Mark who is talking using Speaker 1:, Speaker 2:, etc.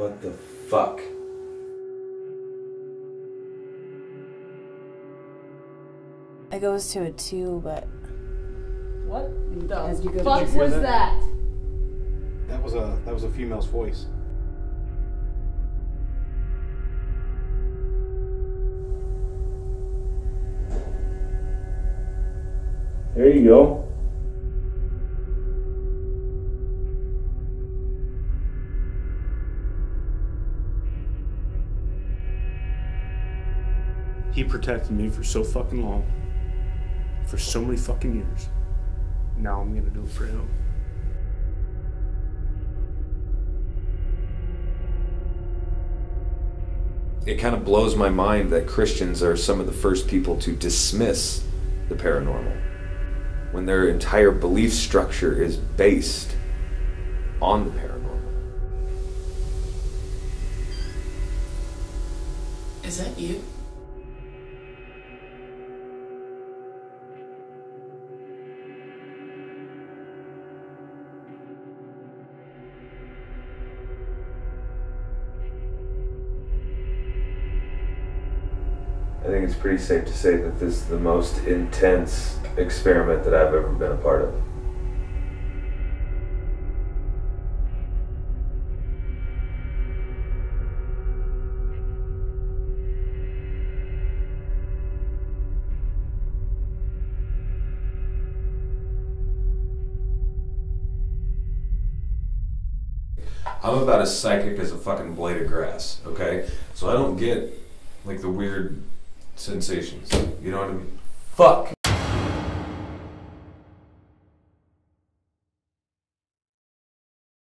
Speaker 1: What the fuck?
Speaker 2: It goes to a two, but
Speaker 3: What the
Speaker 2: you go
Speaker 3: fuck
Speaker 2: get-
Speaker 3: was that?
Speaker 4: That was a that was a female's voice.
Speaker 5: There you go.
Speaker 6: He protected me for so fucking long. For so many fucking years. Now I'm gonna do it for him.
Speaker 1: It kind of blows my mind that Christians are some of the first people to dismiss the paranormal when their entire belief structure is based on the paranormal.
Speaker 7: Is that you?
Speaker 1: I think it's pretty safe to say that this is the most intense experiment that I've ever been a part of. I'm about as psychic as a fucking blade of grass, okay? So I don't get like the weird sensations. You know what I mean? Fuck.